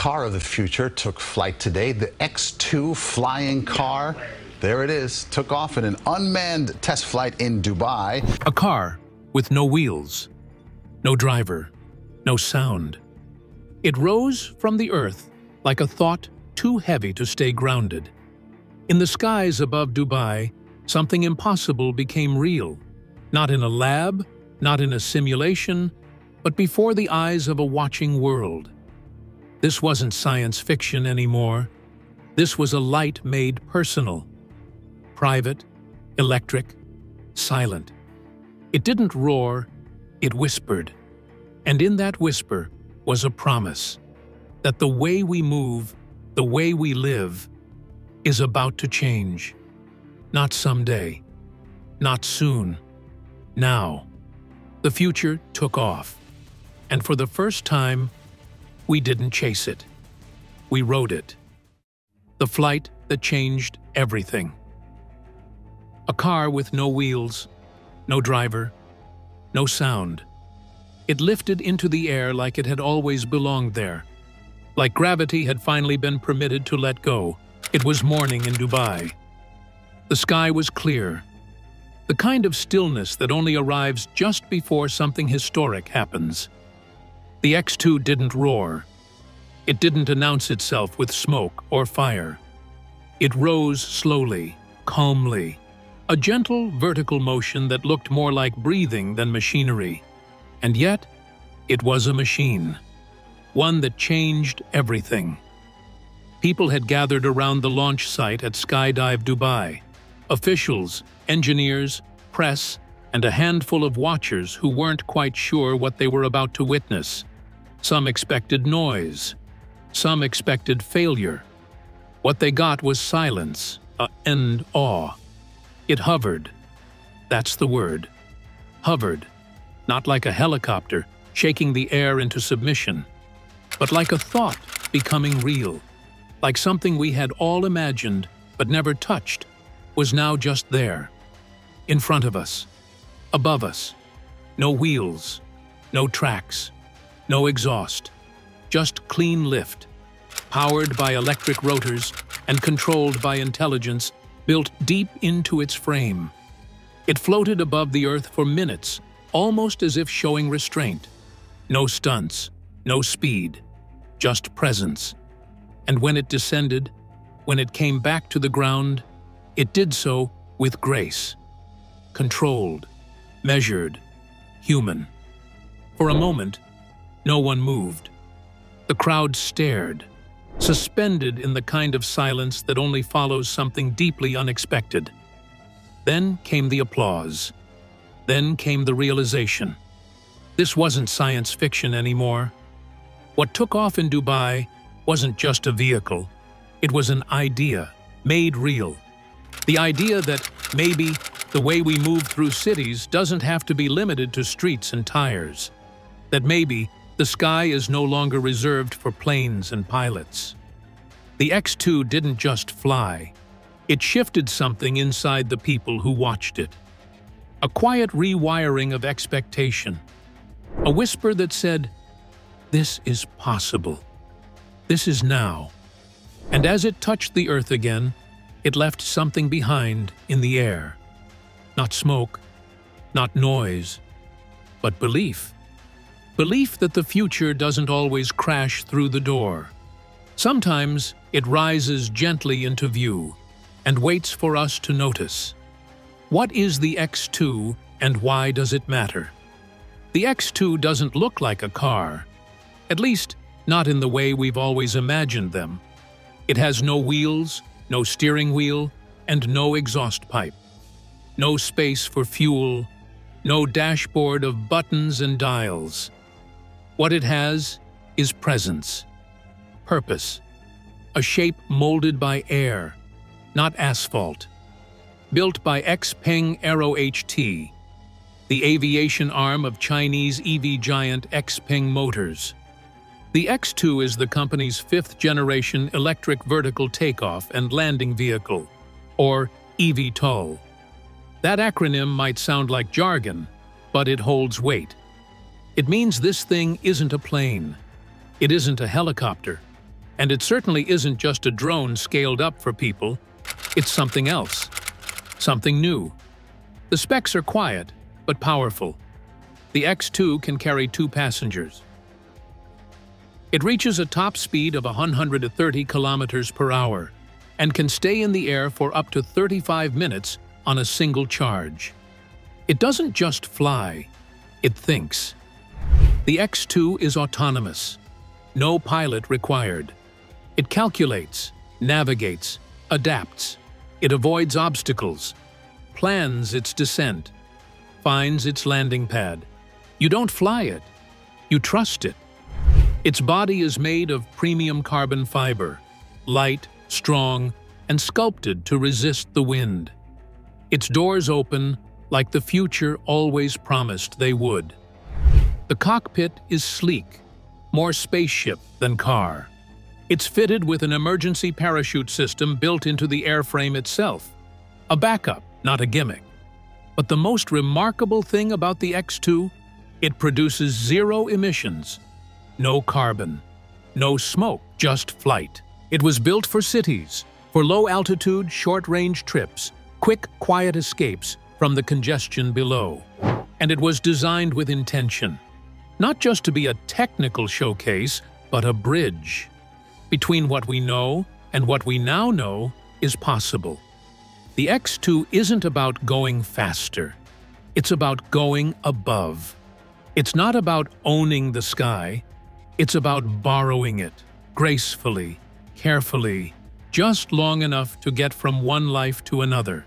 car of the future took flight today. The X2 flying car, there it is, took off in an unmanned test flight in Dubai. A car with no wheels, no driver, no sound. It rose from the earth like a thought too heavy to stay grounded. In the skies above Dubai, something impossible became real. Not in a lab, not in a simulation, but before the eyes of a watching world. This wasn't science fiction anymore. This was a light made personal. Private, electric, silent. It didn't roar, it whispered. And in that whisper was a promise that the way we move, the way we live, is about to change. Not someday, not soon, now. The future took off, and for the first time, we didn't chase it. We rode it. The flight that changed everything. A car with no wheels, no driver, no sound. It lifted into the air like it had always belonged there. Like gravity had finally been permitted to let go. It was morning in Dubai. The sky was clear, the kind of stillness that only arrives just before something historic happens. The X2 didn't roar. It didn't announce itself with smoke or fire. It rose slowly, calmly, a gentle vertical motion that looked more like breathing than machinery. And yet, it was a machine. One that changed everything. People had gathered around the launch site at Skydive Dubai. Officials, engineers, press, and a handful of watchers who weren't quite sure what they were about to witness. Some expected noise. Some expected failure. What they got was silence, uh, and awe. It hovered. That's the word. Hovered. Not like a helicopter, shaking the air into submission, but like a thought becoming real. Like something we had all imagined, but never touched, was now just there, in front of us, above us. No wheels, no tracks, no exhaust, just clean lift, powered by electric rotors and controlled by intelligence built deep into its frame. It floated above the earth for minutes, almost as if showing restraint. No stunts, no speed, just presence. And when it descended, when it came back to the ground, it did so with grace. Controlled, measured, human. For a moment, no one moved. The crowd stared, suspended in the kind of silence that only follows something deeply unexpected. Then came the applause. Then came the realization. This wasn't science fiction anymore. What took off in Dubai wasn't just a vehicle. It was an idea, made real. The idea that maybe the way we move through cities doesn't have to be limited to streets and tires. That maybe the sky is no longer reserved for planes and pilots. The X-2 didn't just fly. It shifted something inside the people who watched it. A quiet rewiring of expectation. A whisper that said, this is possible. This is now. And as it touched the earth again, it left something behind in the air. Not smoke, not noise, but belief. Belief that the future doesn't always crash through the door. Sometimes it rises gently into view and waits for us to notice. What is the X2 and why does it matter? The X2 doesn't look like a car, at least not in the way we've always imagined them. It has no wheels, no steering wheel, and no exhaust pipe. No space for fuel, no dashboard of buttons and dials. What it has is presence, purpose, a shape molded by air, not asphalt. Built by Xpeng Aero HT, the aviation arm of Chinese EV giant Xpeng Motors. The X2 is the company's fifth-generation electric vertical takeoff and landing vehicle, or eVTOL. That acronym might sound like jargon, but it holds weight. It means this thing isn't a plane. It isn't a helicopter. And it certainly isn't just a drone scaled up for people, it's something else. Something new. The specs are quiet, but powerful. The X-2 can carry two passengers. It reaches a top speed of 130 kilometers per hour and can stay in the air for up to 35 minutes on a single charge. It doesn't just fly, it thinks. The X-2 is autonomous. No pilot required. It calculates, navigates, adapts. It avoids obstacles, plans its descent, finds its landing pad. You don't fly it, you trust it. Its body is made of premium carbon fiber, light, strong, and sculpted to resist the wind. Its doors open like the future always promised they would. The cockpit is sleek, more spaceship than car. It's fitted with an emergency parachute system built into the airframe itself. A backup, not a gimmick. But the most remarkable thing about the X-2, it produces zero emissions. No carbon. No smoke, just flight. It was built for cities, for low-altitude, short-range trips, quick, quiet escapes from the congestion below. And it was designed with intention. Not just to be a technical showcase, but a bridge between what we know and what we now know is possible. The X2 isn't about going faster. It's about going above. It's not about owning the sky. It's about borrowing it, gracefully, carefully, just long enough to get from one life to another.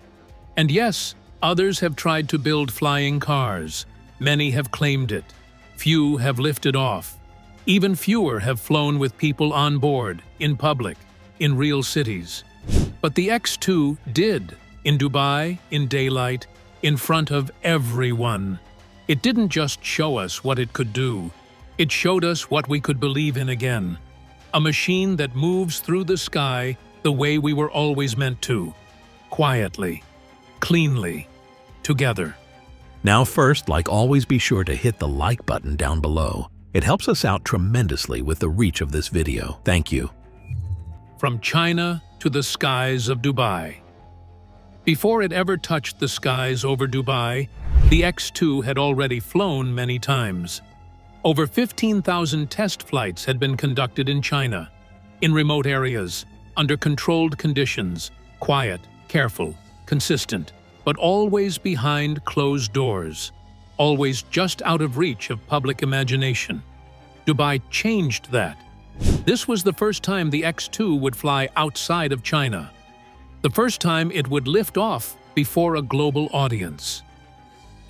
And yes, others have tried to build flying cars. Many have claimed it. Few have lifted off. Even fewer have flown with people on board, in public, in real cities. But the X-2 did, in Dubai, in daylight, in front of everyone. It didn't just show us what it could do, it showed us what we could believe in again. A machine that moves through the sky the way we were always meant to. Quietly, cleanly, together. Now first, like always be sure to hit the like button down below. It helps us out tremendously with the reach of this video. Thank you. From China to the skies of Dubai. Before it ever touched the skies over Dubai, the X-2 had already flown many times. Over 15,000 test flights had been conducted in China, in remote areas, under controlled conditions, quiet, careful, consistent, but always behind closed doors always just out of reach of public imagination. Dubai changed that. This was the first time the X-2 would fly outside of China. The first time it would lift off before a global audience.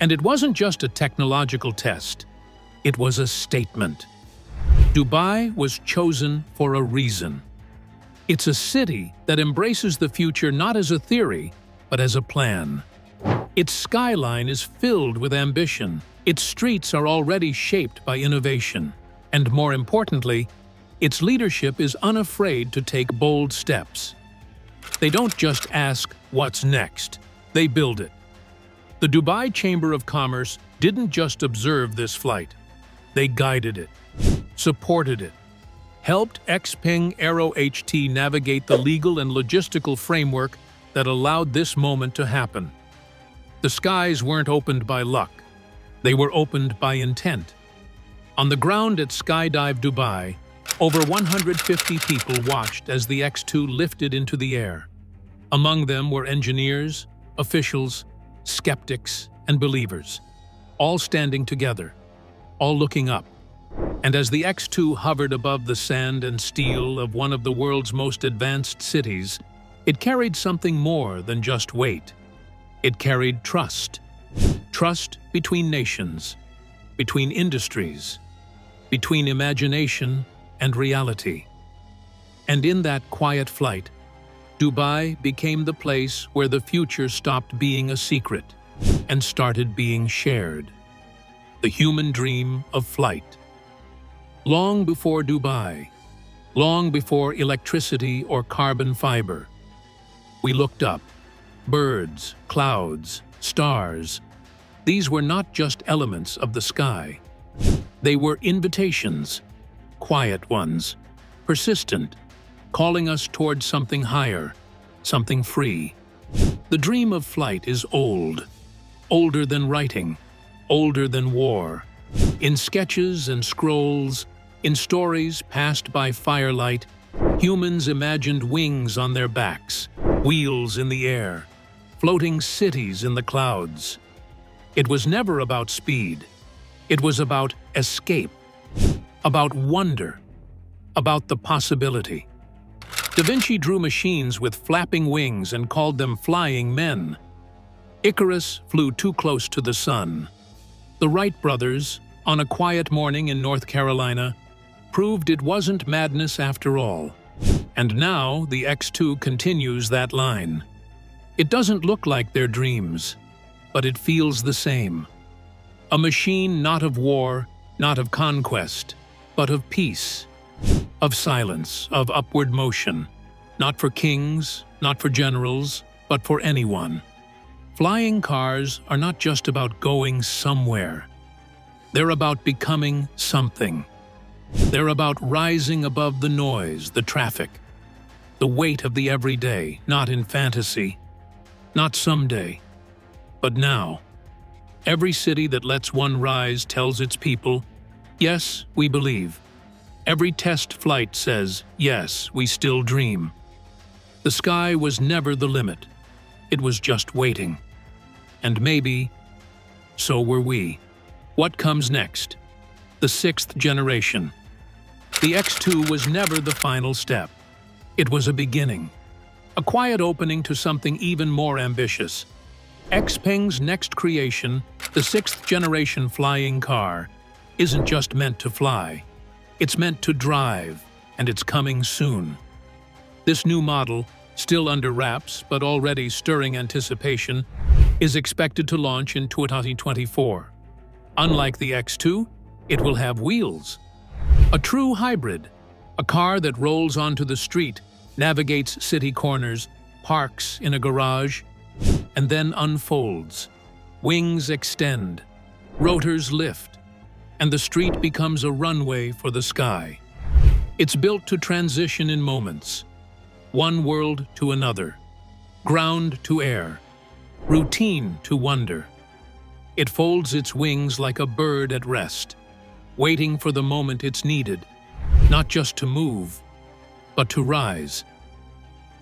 And it wasn't just a technological test. It was a statement. Dubai was chosen for a reason. It's a city that embraces the future not as a theory, but as a plan. Its skyline is filled with ambition. Its streets are already shaped by innovation. And more importantly, its leadership is unafraid to take bold steps. They don't just ask, what's next? They build it. The Dubai Chamber of Commerce didn't just observe this flight. They guided it, supported it, helped XPeng Aero HT navigate the legal and logistical framework that allowed this moment to happen. The skies weren't opened by luck. They were opened by intent. On the ground at Skydive Dubai, over 150 people watched as the X-2 lifted into the air. Among them were engineers, officials, skeptics, and believers, all standing together, all looking up. And as the X-2 hovered above the sand and steel of one of the world's most advanced cities, it carried something more than just weight. It carried trust. Trust between nations, between industries, between imagination and reality. And in that quiet flight, Dubai became the place where the future stopped being a secret and started being shared. The human dream of flight. Long before Dubai, long before electricity or carbon fiber, we looked up birds, clouds, stars. These were not just elements of the sky. They were invitations, quiet ones, persistent, calling us towards something higher, something free. The dream of flight is old, older than writing, older than war. In sketches and scrolls, in stories passed by firelight, humans imagined wings on their backs, wheels in the air, floating cities in the clouds. It was never about speed. It was about escape, about wonder, about the possibility. Da Vinci drew machines with flapping wings and called them flying men. Icarus flew too close to the sun. The Wright brothers, on a quiet morning in North Carolina, proved it wasn't madness after all. And now the X-2 continues that line. It doesn't look like their dreams, but it feels the same. A machine not of war, not of conquest, but of peace, of silence, of upward motion, not for kings, not for generals, but for anyone. Flying cars are not just about going somewhere. They're about becoming something. They're about rising above the noise, the traffic, the weight of the everyday, not in fantasy, not someday, but now. Every city that lets one rise tells its people, yes, we believe. Every test flight says, yes, we still dream. The sky was never the limit. It was just waiting. And maybe, so were we. What comes next? The sixth generation. The X2 was never the final step. It was a beginning. A quiet opening to something even more ambitious. Xpeng's next creation, the sixth generation flying car, isn't just meant to fly. It's meant to drive, and it's coming soon. This new model, still under wraps but already stirring anticipation, is expected to launch in 2024. Unlike the X2, it will have wheels. A true hybrid, a car that rolls onto the street, navigates city corners, parks in a garage, and then unfolds. Wings extend, rotors lift, and the street becomes a runway for the sky. It's built to transition in moments, one world to another, ground to air, routine to wonder. It folds its wings like a bird at rest, waiting for the moment it's needed, not just to move, but to rise.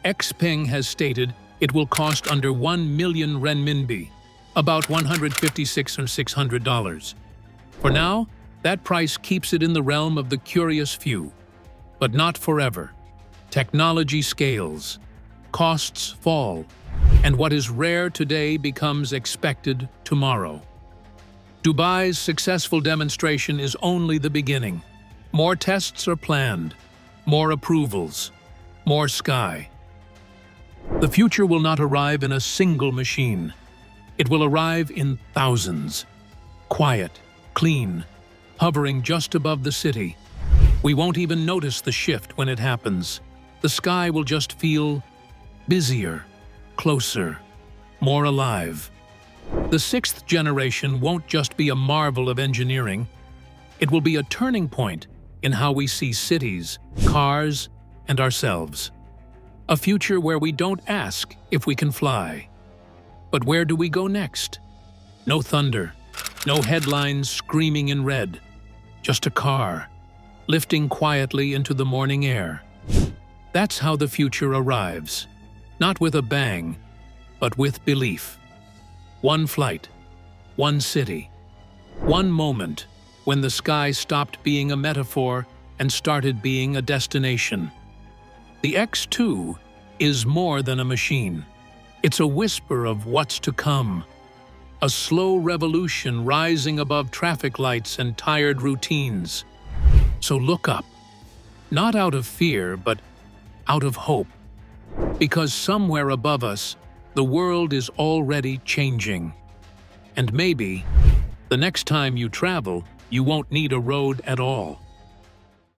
Xpeng has stated it will cost under 1 million renminbi, about 156 or $600. For now, that price keeps it in the realm of the curious few. But not forever. Technology scales, costs fall, and what is rare today becomes expected tomorrow. Dubai's successful demonstration is only the beginning. More tests are planned, more approvals, more sky. The future will not arrive in a single machine. It will arrive in thousands. Quiet, clean, hovering just above the city. We won't even notice the shift when it happens. The sky will just feel busier, closer, more alive. The sixth generation won't just be a marvel of engineering, it will be a turning point in how we see cities, cars, and ourselves. A future where we don't ask if we can fly. But where do we go next? No thunder, no headlines screaming in red, just a car, lifting quietly into the morning air. That's how the future arrives, not with a bang, but with belief. One flight, one city, one moment when the sky stopped being a metaphor and started being a destination. The X2 is more than a machine. It's a whisper of what's to come, a slow revolution rising above traffic lights and tired routines. So look up, not out of fear, but out of hope. Because somewhere above us, the world is already changing. And maybe, the next time you travel, you won't need a road at all.